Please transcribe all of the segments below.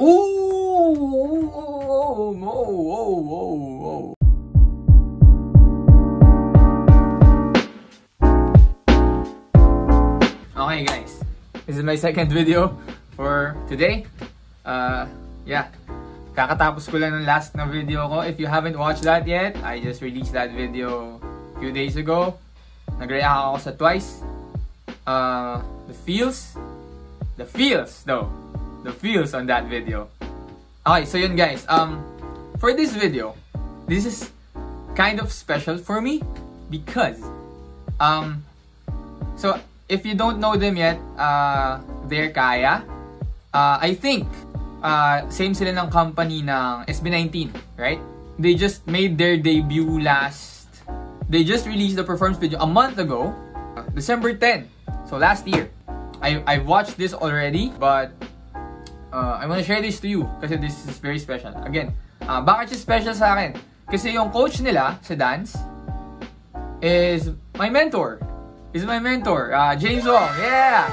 Ooh, oh, oh, oh, oh, oh. Okay guys, this is my second video for today. Uh, yeah, kakatapos ko lang ng last na video ko. If you haven't watched that yet, I just released that video a few days ago. Nag-react ako sa Twice. Uh, the feels, the feels though, the feels on that video. Okay, so yun guys, um, for this video, this is kind of special for me because, um, so if you don't know them yet, uh, they're KAIA. Uh, I think, uh, same sila ng company ng SB19, right? They just made their debut last, they just released the performance video a month ago, December 10. So last year. I, I watched this already, but uh, I want to share this to you kasi this is very special. Again, uh, bakit siya special sa akin? Kasi yung coach nila sa dance is my mentor. Is my mentor, uh, James Wong. Yeah!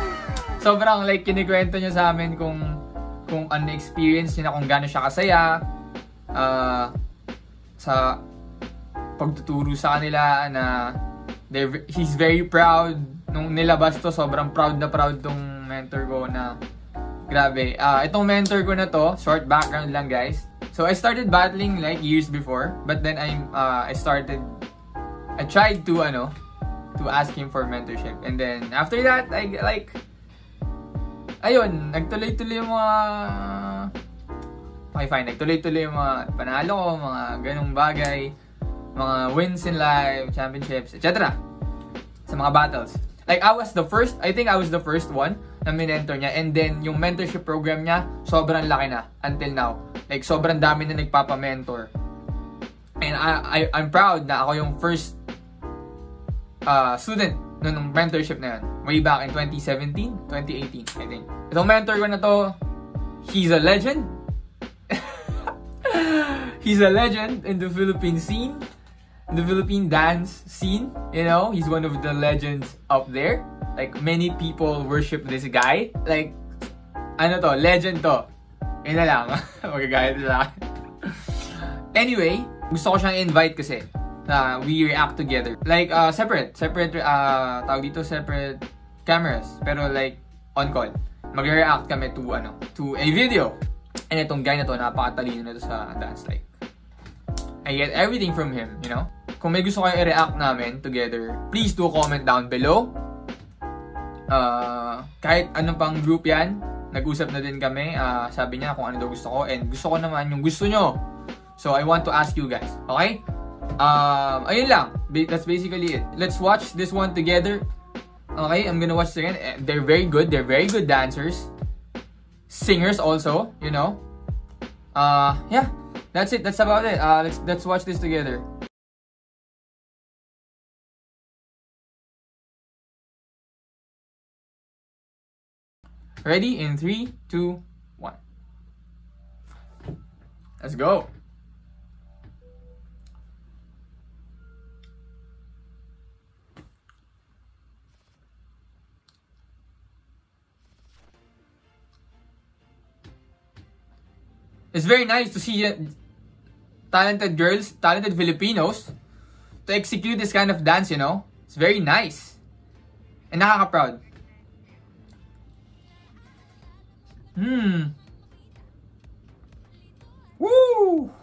Sobrang like kinikwento niya sa amin kung kung ano experience niya, kung gaano siya kasaya uh, sa pagtuturo sa kanila na he's very proud nung nilabas to, sobrang proud na proud tong mentor ko na grabe. Uh, itong mentor ko na to, short background lang guys. So I started battling like years before, but then I uh, I started I tried to ano to ask him for mentorship. And then after that, I like ayun, nagtuloy-tuloy yung mga okay fine, nagtuloy-tuloy yung mga panalo ko, mga ganong bagay, mga wins in life, championships, etc. Sa mga battles. Like, I was the first, I think I was the first one na minentor niya. And then, yung mentorship program niya, sobrang laki na until now. Like, sobrang dami na nagpapa-mentor. And I, I, I'm proud na ako yung first uh, student no, nung mentorship na yun. Way back in 2017, 2018, I think. Itong mentor ko na to, he's a legend. he's a legend in the Philippine scene the Philippine dance scene. You know, he's one of the legends up there. Like, many people worship this guy. Like, ano to, legend to. Yun na lang. Magagayat sa Anyway, gusto ko siyang invite kasi na uh, we react together. Like, uh, separate. Separate, uh, tawag dito, separate cameras. Pero like, on call. Mag-react kami to, ano, to a video. And itong guy na to, napakatalino na to sa dance. Like, I get everything from him, you know? Kung may gusto kayo i-react namin together, please do comment down below. Uh, kahit anong pang group yan, nag-usap na din kami. Uh, sabi niya kung ano daw gusto ko and gusto ko naman yung gusto nyo. So, I want to ask you guys. Okay? Um, ayun lang. That's basically it. Let's watch this one together. Okay, I'm gonna watch it again. Eh, they're very good. They're very good dancers. Singers also, you know. Uh, yeah. That's it. That's about it. Uh, let's let's watch this together. Ready? In three, two, one. Let's go. It's very nice to see talented girls, talented Filipinos to execute this kind of dance, you know? It's very nice. And nakaka-proud. Hmm. Woo!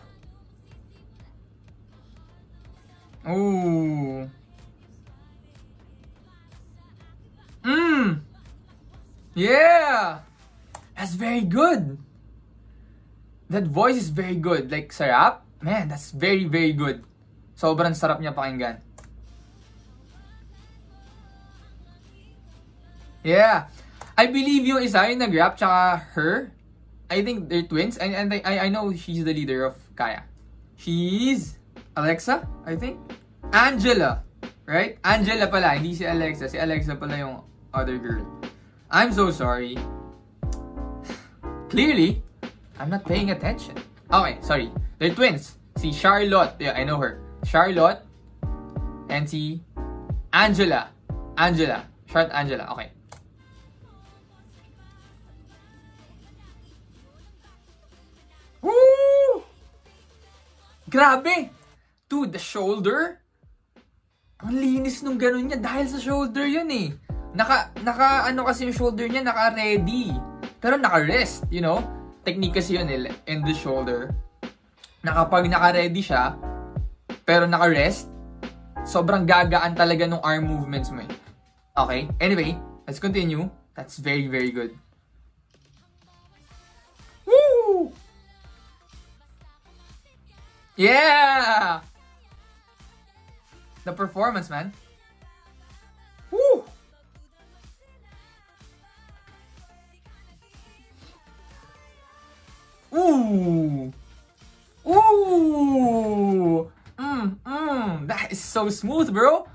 Ooh. Mmm. Yeah. That's very good. That voice is very good. Like, sarap. Man, that's very, very good. Sobrang sarap niya pakinggan. Yeah. I believe yung isa yung nag-rap tsaka her. I think they're twins and, and I, I know she's the leader of KAIA. She's Alexa, I think. Angela, right? Angela pala, hindi si Alexa. Si Alexa pala yung other girl. I'm so sorry. Clearly, I'm not paying attention. Okay, sorry. They're twins. Si Charlotte, yeah, I know her. Charlotte and si Angela. Angela. Short Angela. Okay. Grabe! Dude, the shoulder? Ang linis nung ganun niya dahil sa shoulder yun eh. Naka, naka ano kasi yung shoulder niya, naka-ready. Pero naka-rest, you know? Technique kasi yun eh, in the shoulder. Nakapag naka-ready siya, pero naka-rest, sobrang gagaan talaga nung arm movements mo eh. Okay? Anyway, let's continue. That's very, very good. Woo! Yeah! The performance, man. Woo! Ooh! Ooh! Mmm, mmm. That is so smooth, bro.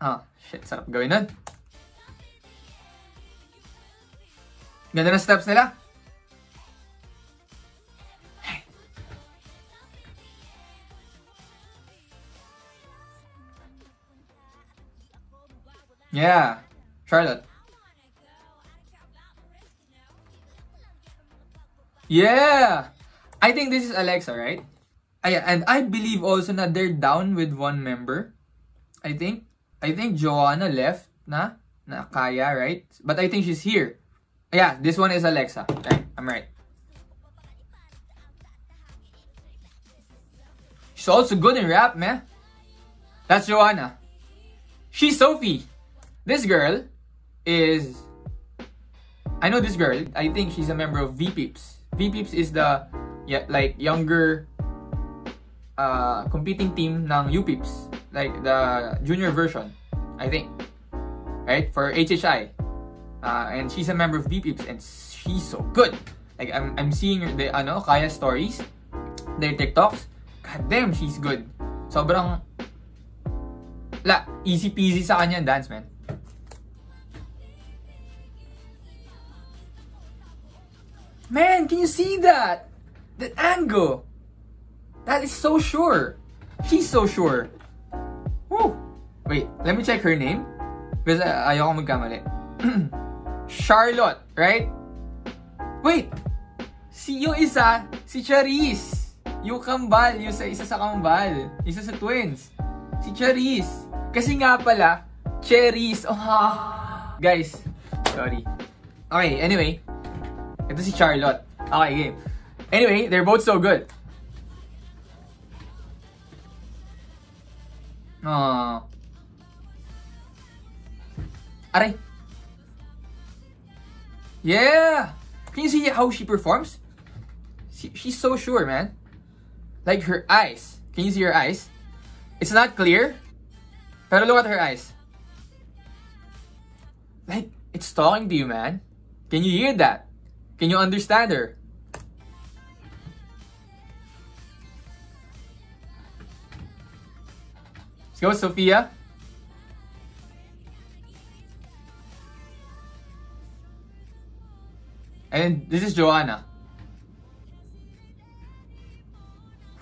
Ah, shit. Sarap gawin nun. Ganda ng steps nila. Yeah, Charlotte. Yeah! I think this is Alexa, right? Ah, yeah, and I believe also that they're down with one member. I think. I think Joanna left na. Na KAIA, right? But I think she's here. Yeah, this one is Alexa. Right, I'm right. She's also good in rap, man. That's Joanna. She's Sophie. This girl is... I know this girl. I think she's a member of V-Peeps. V-Peeps is the yeah, like younger uh, competing team ng U-Peeps. Like the junior version, I think. Right? For HHI. Uh, and she's a member of V-Peeps and she's so good. Like I'm, I'm seeing the ano, KAIA stories, their TikToks. God damn, she's good. Sobrang la, easy peasy sa kanya dance, man. Man, can you see that? That angle. That is so sure. She's so sure. Woo. Wait, let me check her name. Because uh, ayoko magkamali. Charlotte, right? Wait. Si yung isa, si Charice. Yung kambal, yung sa isa sa kambal. Isa sa twins. Si Charice. Kasi nga pala, cherries. Oh, ha. Guys, sorry. Okay, anyway. Ito si Charlotte. Okay, game. Anyway, they're both so good. Aww. Aray. Yeah! Can you see how she performs? She, she's so sure, man. Like her eyes. Can you see her eyes? It's not clear. Pero look at her eyes. Like, it's talking to you, man. Can you hear that? Can you understand her? Let's go, Sophia. And this is Joanna.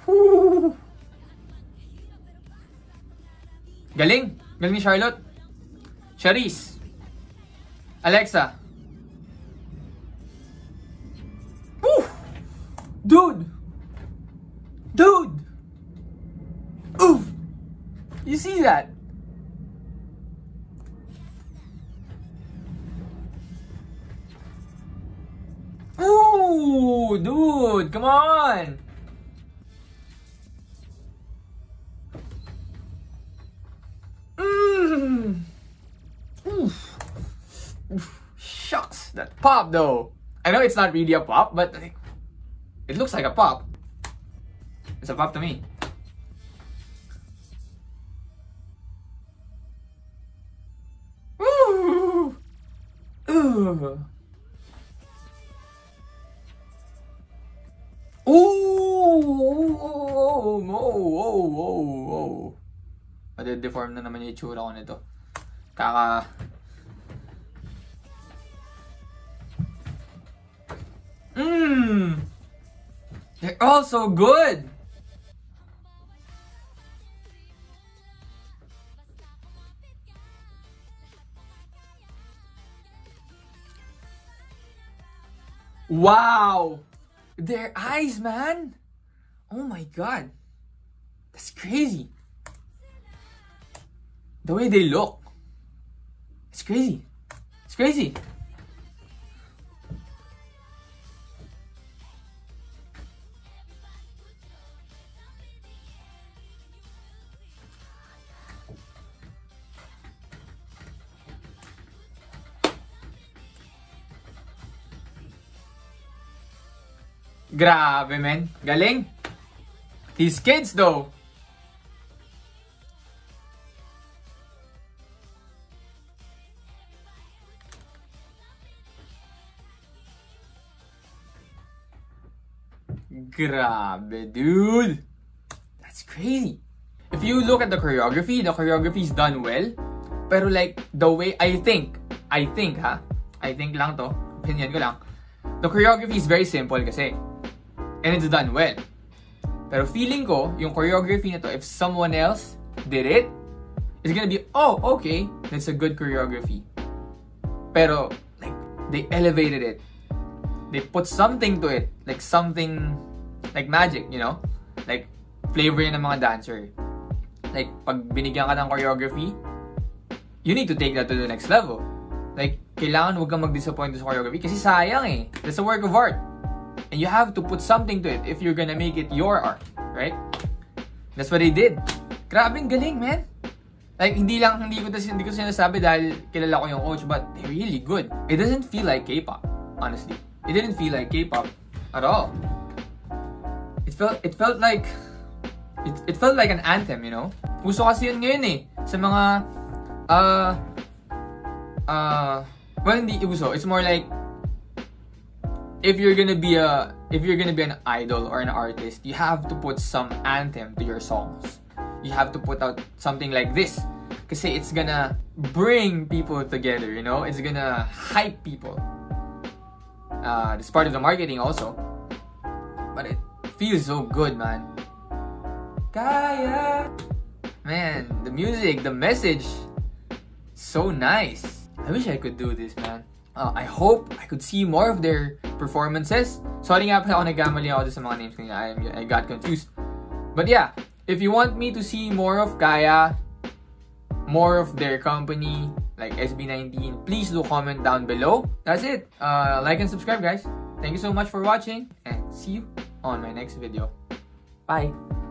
Woo! Galing. Galing ni Charlotte. Charisse. Alexa. Dude! Dude! Oof! You see that? Ooh, dude, come on. Mmm. Oof. Oof. Shucks, that pop though. I know it's not really a pop, but it looks like a pop. It's a pop to me. Ooh. Ooh. Ooh! Oh, oh, oh, oh. Made-deform na naman yung itsura ko nito. Kaka... Mmm! They're all so good! Wow! Their eyes, man! Oh my god. That's crazy. The way they look. It's crazy. It's crazy. Grabe, men. Galing. These kids, though. Grabe, dude. That's crazy. If you look at the choreography, the choreography is done well. Pero like, the way, I think, I think ha, I think lang to, opinion ko lang, the choreography is very simple kasi and it's done well. Pero feeling ko, yung choreography na to, if someone else did it, it's gonna be, oh, okay, that's a good choreography. Pero, like, they elevated it. They put something to it. Like, something, like magic, you know? Like, flavor yun ng mga dancer. Like, pag binigyan ka ng choreography, you need to take that to the next level. Like, kailangan huwag kang mag-disappoint sa choreography kasi sayang eh. That's a work of art. And you have to put something to it if you're gonna make it your art, right? That's what they did. Grabe, galing, man. Like, hindi lang, hindi ko, hindi ko sinasabi dahil kilala ko yung coach, but they're really good. It doesn't feel like K-pop, honestly. It didn't feel like K-pop at all. It felt, it felt like, it, it felt like an anthem, you know? Puso kasi yun ngayon eh. Sa mga, uh, uh, well, hindi uso. It's more like, if you're gonna be a if you're gonna be an idol or an artist, you have to put some anthem to your songs. You have to put out something like this. Kasi it's gonna bring people together, you know? It's gonna hype people. Uh, it's part of the marketing also. But it feels so good, man. Kaya! Man, the music, the message, so nice. I wish I could do this, man. Uh, I hope I could see more of their performances. Sorry nga pala ako nagkamali ako sa mga names kanina. I, I got confused. But yeah, if you want me to see more of KAIA, more of their company, like SB19, please do comment down below. That's it. Uh, like and subscribe, guys. Thank you so much for watching, and see you on my next video. Bye!